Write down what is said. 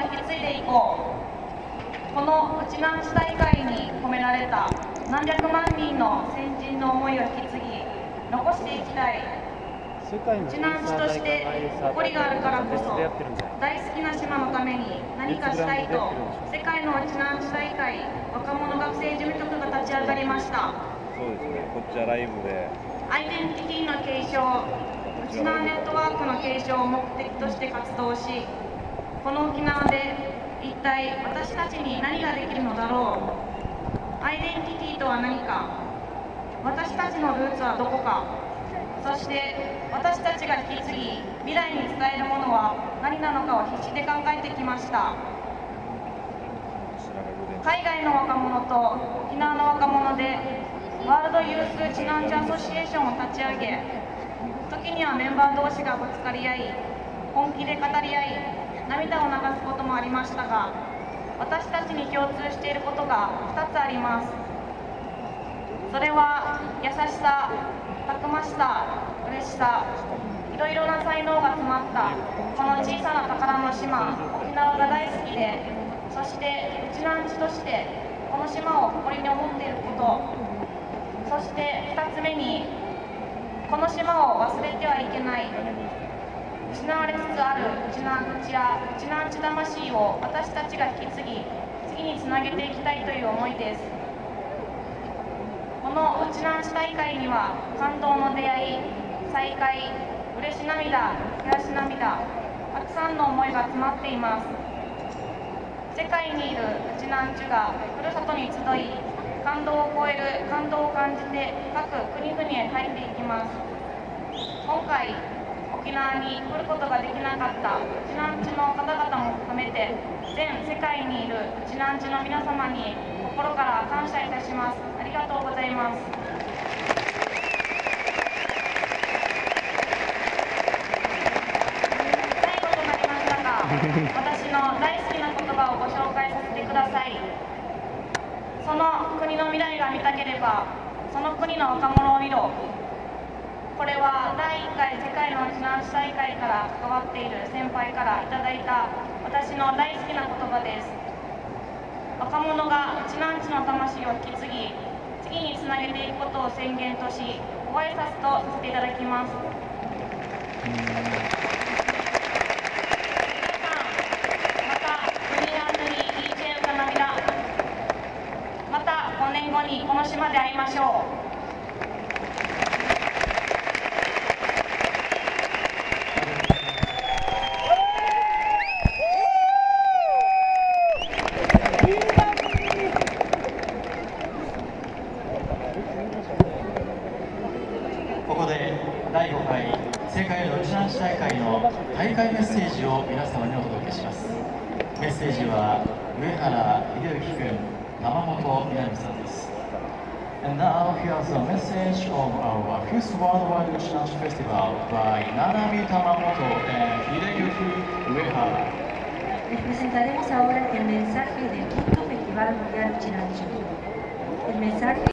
引き継いでいこうこのうちなん市大会に込められた何百万人の先人の思いを引き継ぎ残していきたい世界のうちなん市として誇りがあるからこそ大好きな島のために何かしたいと世界のうちなん市大会若者学生事務局が立ち上がりましたそうですね、こっちはライブで、アイデンティティの継承。うちなーネットワークの継承を目的として活動しこの沖縄で一体私たちに何ができるのだろう？アイデンティティとは何か？私たちのルーツはどこか？そして私たちが引き継ぎ未来に伝えるものは何なのかを必死で考えてきました。海外の若者と沖縄の若者でワールドユースチナンチアソシエーションを立ち上げ時にはメンバー同士がぶつかり合い本気で語り合い涙を流すこともありましたが私たちに共通していることが2つあります。それは優しさたくましさ嬉しさいろいろな才能が詰まったこの小さな宝の島沖縄が大好きでそしてうちなんちとしてこの島を誇りに思っていること。そして2つ目にこの島を忘れてはいけない。失われつつあるうちなんちやうちなんち魂を私たちが引き継ぎ次につなげていきたいという思いですこのうちなんち大会には感動の出会い再会嬉し涙悔し涙たくさんの思いが詰まっています世界にいるうちなんちがふるさとに集い感動を超える感動を感じて各国々へ入っていきます今回沖縄に来ることができなかったうちなんちの方々も含めて全世界にいるうちなんちの皆様に心から感謝いたします。ありがとうございます。最後となりましたが私の大好きな言葉をご紹介させてください。その国の未来が見たければその国の若者を見ろ。これは第1回世界のうちなし大会から関わっている先輩からいただいた私の大好きな言葉です。若者がうちなんちの魂を引き継ぎ次につなげていくことを宣言としご挨拶とさせていただきます。皆さんまた国や国いいチェウカナミラまた5年後にこの島で会いましょうここで第5回世界のうちなし大会の大会メッセージを皆様にお届けしますメッセージは上原秀之君玉本みなみさんです And now here's a message of our first worldwide Uchinash Festival by Nanami Tamamoto and Hideyuki Uehara. Les presentaremos ahora el mensaje del quinto Festival Mundial Chinanchu. El mensaje